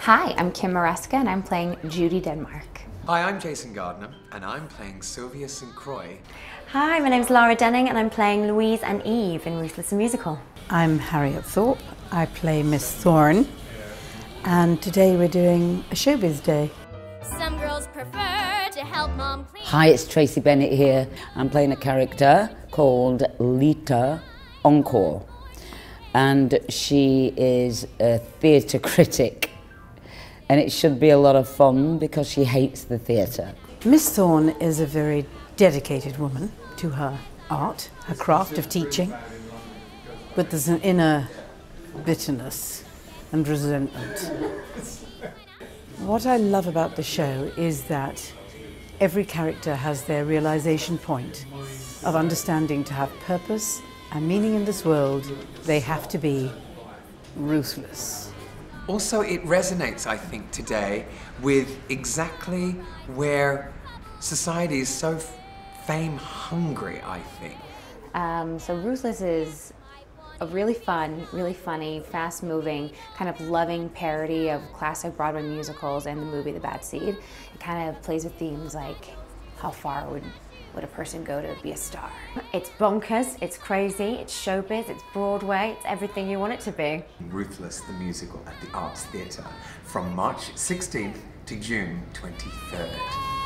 Hi, I'm Kim Maresca and I'm playing Judy Denmark. Hi, I'm Jason Gardiner and I'm playing Sylvia St. Croix. Hi, my name's Laura Denning and I'm playing Louise and Eve in Ruthless the Musical. I'm Harriet Thorpe. I play Miss Thorne. And today we're doing a showbiz day. Some girls prefer to help mom clean. Hi, it's Tracie Bennett here. I'm playing a character called Lita Encore. And she is a theatre critic. And it should be a lot of fun because she hates the theatre. Miss Thorne is a very dedicated woman to her art, her craft of teaching. But there's an inner bitterness and resentment. What I love about the show is that every character has their realization point of understanding to have purpose and meaning in this world, they have to be ruthless. Also, it resonates, I think, today with exactly where society is so fame hungry, I think. Um, so Ruthless is a really fun, really funny, fast moving, kind of loving parody of classic Broadway musicals and the movie The Bad Seed. It kind of plays with themes like how far would would a person go to be a star? It's bonkers, it's crazy, it's showbiz, it's Broadway, it's everything you want it to be. Ruthless, the musical at the Arts Theatre from March 16th to June 23rd.